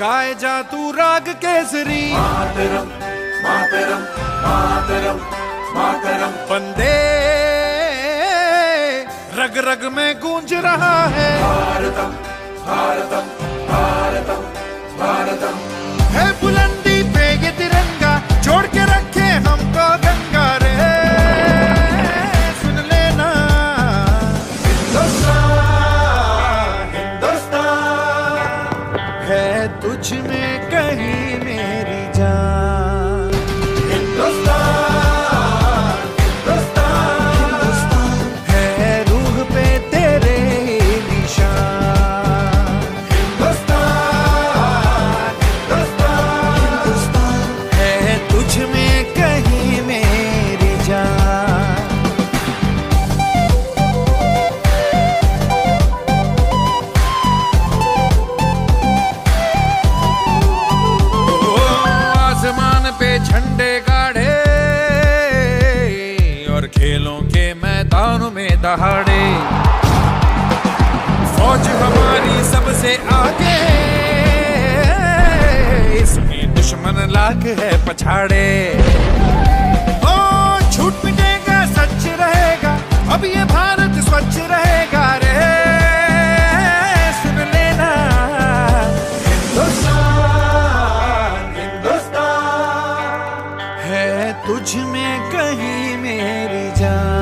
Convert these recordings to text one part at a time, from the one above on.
गाए जा तू राग केसरी। मातरम मातरम मातरम मातरम। बंदे रग रग में गूंज रहा है। भारतम भारतम। तुझ में दहाड़े। फौज हमारी सबसे आगे इसमें दुश्मन लाख है पछाड़े। ओ झूठ मिटेगा सच रहेगा। अब ये भारत स्वच्छ रहेगा रे। सुन लेना। है तुझ में कहीं मेरी जान।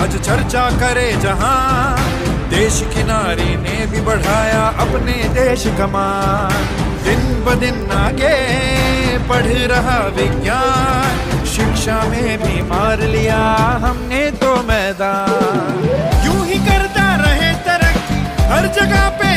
आज चर्चा करे जहाँ देश की नारी ने भी बढ़ाया अपने देश का मान। दिन ब दिन आगे पढ़ रहा विज्ञान, शिक्षा में भी मार लिया हमने तो मैदान। यूँ ही करता रहे तरक्की, हर जगह पे